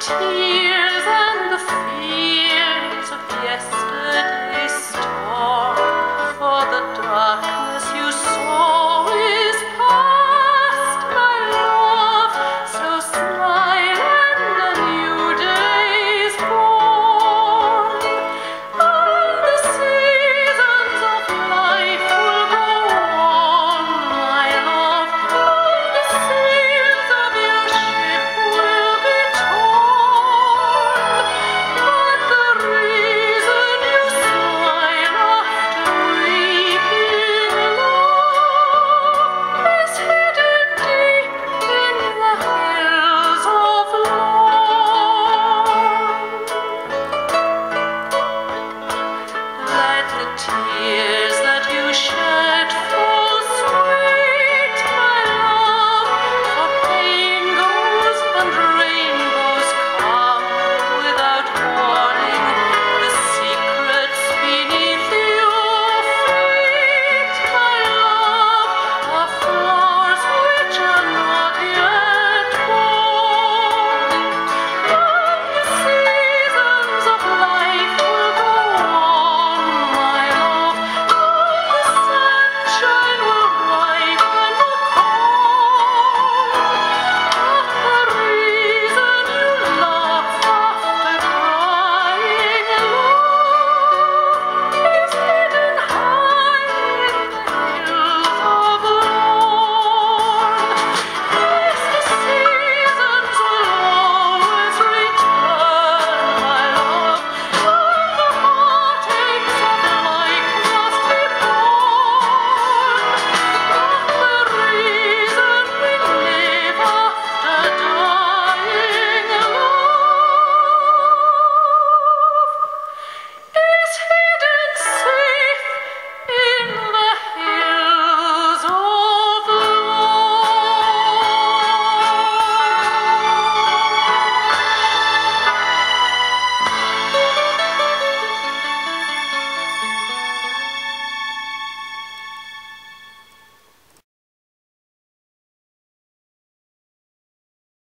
tea.